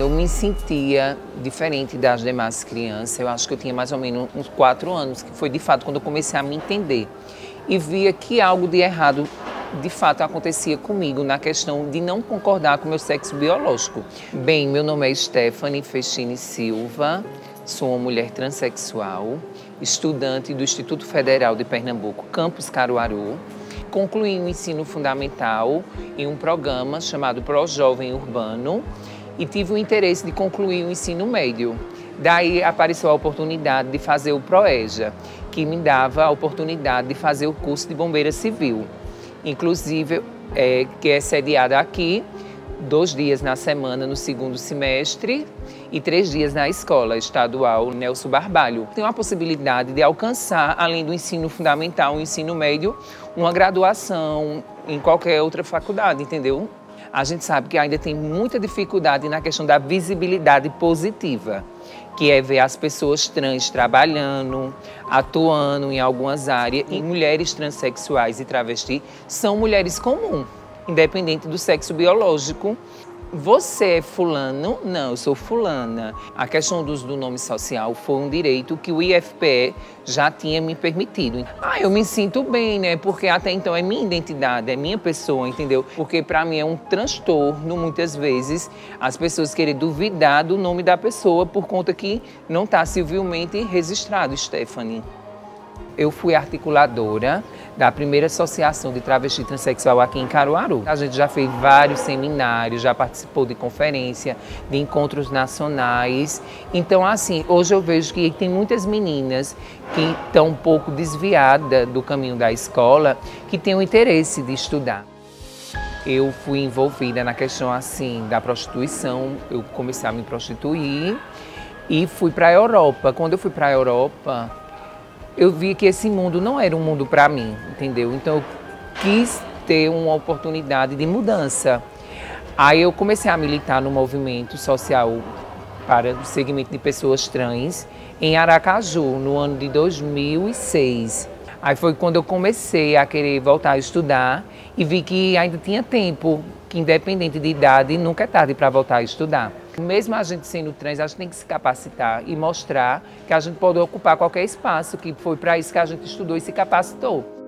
Eu me sentia diferente das demais crianças. Eu acho que eu tinha mais ou menos uns quatro anos, que foi de fato quando eu comecei a me entender. E via que algo de errado de fato acontecia comigo na questão de não concordar com o meu sexo biológico. Bem, meu nome é Stephanie Festini Silva, sou uma mulher transexual, estudante do Instituto Federal de Pernambuco, Campus Caruaru. Concluí o ensino fundamental em um programa chamado Pro Jovem Urbano, e tive o interesse de concluir o ensino médio. Daí apareceu a oportunidade de fazer o PROEJA, que me dava a oportunidade de fazer o curso de bombeira civil. Inclusive, é, que é sediada aqui, dois dias na semana no segundo semestre e três dias na escola estadual Nelson Barbalho. Tem a possibilidade de alcançar, além do ensino fundamental, o ensino médio, uma graduação em qualquer outra faculdade, entendeu? A gente sabe que ainda tem muita dificuldade na questão da visibilidade positiva, que é ver as pessoas trans trabalhando, atuando em algumas áreas. E mulheres transexuais e travestis são mulheres comuns, independente do sexo biológico. Você é fulano? Não, eu sou fulana. A questão do, do nome social foi um direito que o IFPE já tinha me permitido. Ah, eu me sinto bem, né? Porque até então é minha identidade, é minha pessoa, entendeu? Porque para mim é um transtorno, muitas vezes, as pessoas querem duvidar do nome da pessoa por conta que não está civilmente registrado, Stephanie. Eu fui articuladora da primeira associação de travesti transexual aqui em Caruaru. A gente já fez vários seminários, já participou de conferência, de encontros nacionais. Então, assim, hoje eu vejo que tem muitas meninas que estão um pouco desviadas do caminho da escola, que têm o interesse de estudar. Eu fui envolvida na questão assim da prostituição, eu comecei a me prostituir e fui para a Europa. Quando eu fui para a Europa, eu vi que esse mundo não era um mundo para mim, entendeu? Então eu quis ter uma oportunidade de mudança. Aí eu comecei a militar no movimento social para o segmento de pessoas trans em Aracaju, no ano de 2006. Aí foi quando eu comecei a querer voltar a estudar e vi que ainda tinha tempo, que independente de idade, nunca é tarde para voltar a estudar. Mesmo a gente sendo trans, a gente tem que se capacitar e mostrar que a gente pode ocupar qualquer espaço, que foi para isso que a gente estudou e se capacitou.